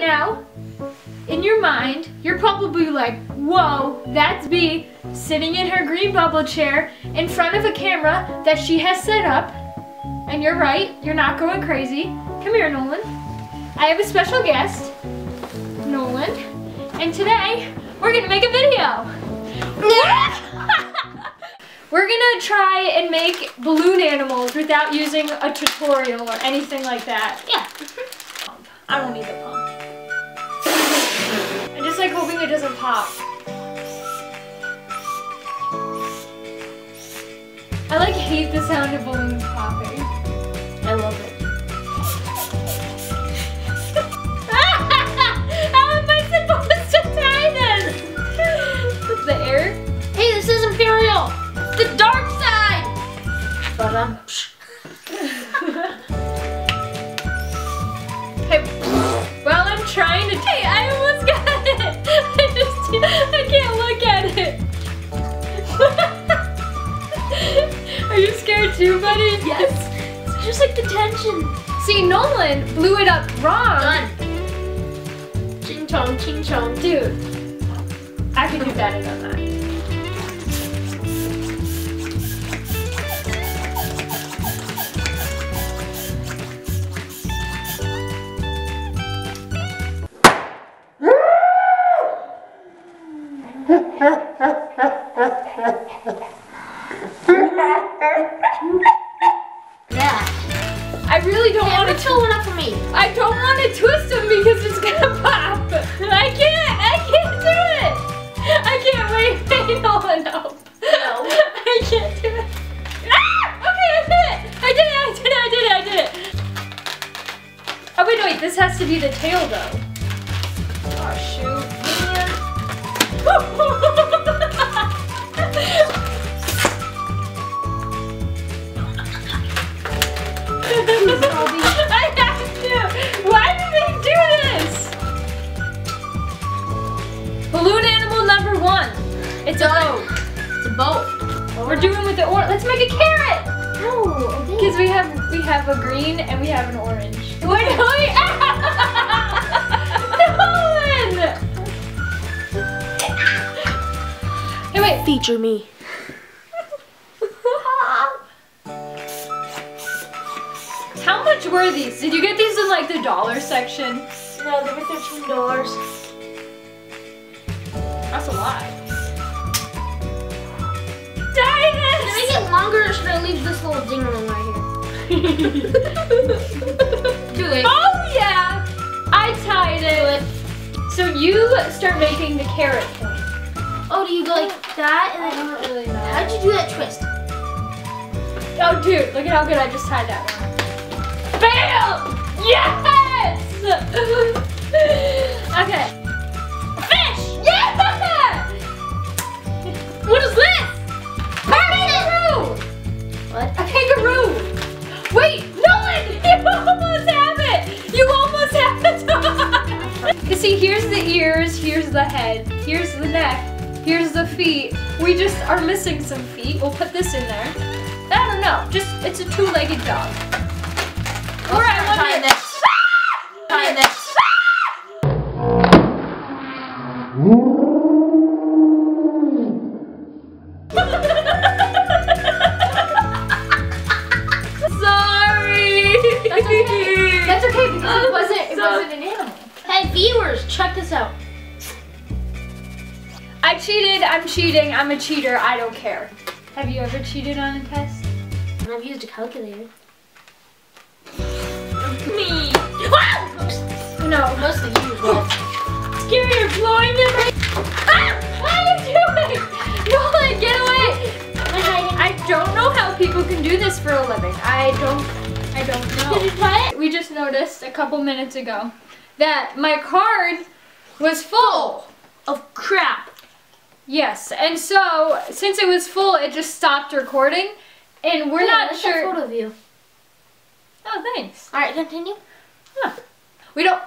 right now, in your mind, you're probably like, whoa, that's Bee sitting in her green bubble chair in front of a camera that she has set up. And you're right, you're not going crazy. Come here, Nolan. I have a special guest, Nolan. And today, we're gonna make a video. we're gonna try and make balloon animals without using a tutorial or anything like that. Yeah. I don't need the pump. Doesn't pop. I like hate the sound of balloons popping. I love it. How am I supposed to tie this? The air? Hey, this is Imperial. The dark side. But um. I can't look at it. Are you scared too, buddy? Yes. It's just like the tension. See, Nolan blew it up wrong. Done. Ching chong, ching chong. Dude, I could do better than that. Yeah. I really don't want to. fill one up for me? I don't want to twist them because it's gonna pop. I can't. I can't do it. I can't wait. Wait, Nolan, help. No. I can't do it. Ah! Okay, I did it. I did it. I did it. I did it. I did it. Oh wait, wait. This has to be the tail though. Oh shoot, It's a boat. We're doing with the orange. Let's make a carrot. No. Okay. Because we have we have a green and we have an orange. Wait, wait. Nolan! Hey, wait. Feature me. How much were these? Did you get these in like the dollar section? No, they were thirteen dollars. That's a lot. Make it longer or should I leave this little dingling right here? Too late. Oh yeah! I tied it. So you start making the carrot point. Oh, do you go like that and then? don't really know. How'd you do that twist? Oh dude, look at how good I just tied that one. Bam! Yes! You see, here's the ears, here's the head, here's the neck, here's the feet. We just are missing some feet. We'll put this in there. I don't know, just, it's a two-legged dog. Or I want Tie it- I cheated, I'm cheating, I'm a cheater, I don't care. Have you ever cheated on a test? I've used a calculator. Me. No, mostly you, but Scary, you're blowing in my... Ah! What are you doing? Nolan, get away! I don't know how people can do this for a living. I don't, I don't Did you know. try it? We just noticed a couple minutes ago that my card was full. Of crap. Yes, and so since it was full, it just stopped recording, and we're Hey, not I that sure. photo of you. Oh, thanks. All right, continue. Huh. We don't.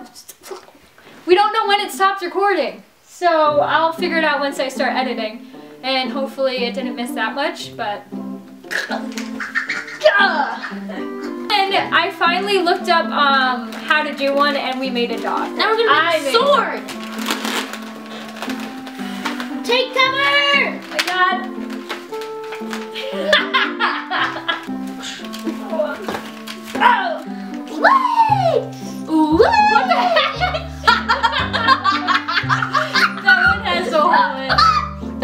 We don't know when it stops recording, so I'll figure it out once I start editing, and hopefully it didn't miss that much. But. And I finally looked up um, how to do one and we made a dog. Now we're gonna I make made a sword. Take cover! Oh my god. oh, Wait! what the heck? that one has a hole in it.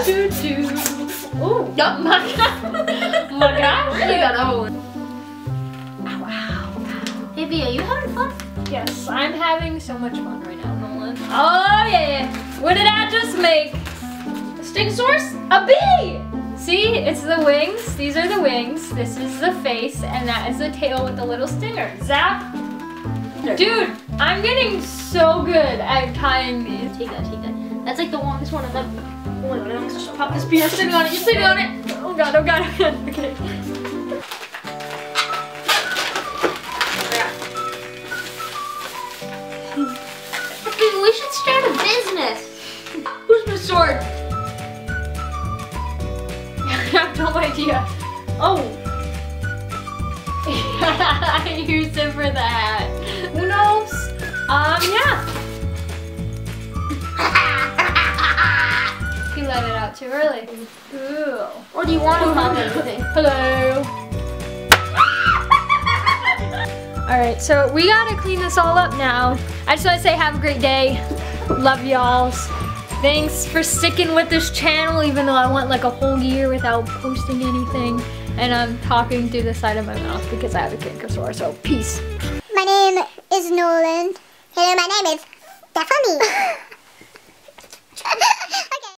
Doo doo. Ooh, Yup. my god. my gosh. Really got a hole in. Ow, ow. Hey Via, you having fun? Yes, I'm having so much fun right now, Nolan. Oh yeah. What did I just make? Source? A bee! See, it's the wings. These are the wings. This is the face, and that is the tail with the little stinger. Zap. Dude, I'm getting so good at tying these. Take that, take that. That's like the longest one of them. Oh my god, I almost just popped this beer. Sitting on it, you're sitting on it. Oh god, oh god, oh god. Okay. Hmm. We should start a business. Who's my sword? No idea. Oh, I used it for that. Who knows? Um, yeah. He let it out too early. Ooh. or do you want to pop anything? Hello. all right, so we gotta clean this all up now. I just wanna say have a great day. Love y'all. Thanks for sticking with this channel even though I went like a whole year without posting anything. And I'm talking through the side of my mouth because I have a canker sore, so peace. My name is Nolan. Hello, my name is Stephanie.